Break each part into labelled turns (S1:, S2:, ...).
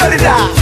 S1: autoridad.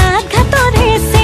S2: 14